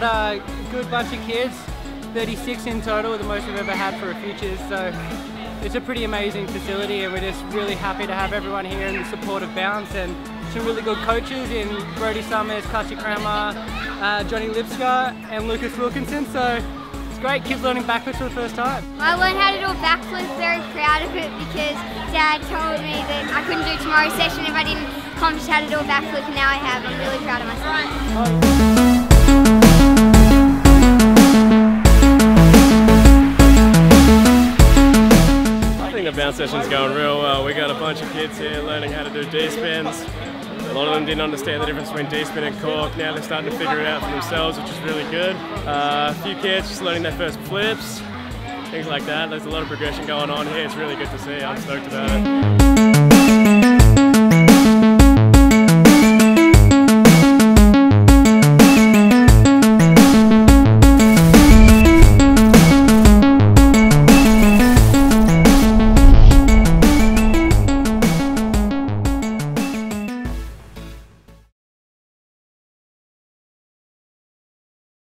good bunch of kids, 36 in total, the most we've ever had for a futures. So it's a pretty amazing facility, and we're just really happy to have everyone here in the support of Bounce and some really good coaches in Brody Summers, Kachi Kramer, uh, Johnny Lipska and Lucas Wilkinson. So it's great. Kids learning backflips for the first time. I learned how to do a backflip, very proud of it because Dad told me that I couldn't do tomorrow's session if I didn't accomplish how to do a backflip and now I have. I'm really proud of myself. Session's going real well. We got a bunch of kids here learning how to do D-spins. A lot of them didn't understand the difference between D-spin and cork. Now they're starting to figure it out for themselves, which is really good. Uh, a few kids just learning their first flips, things like that. There's a lot of progression going on here. It's really good to see. I'm stoked about it.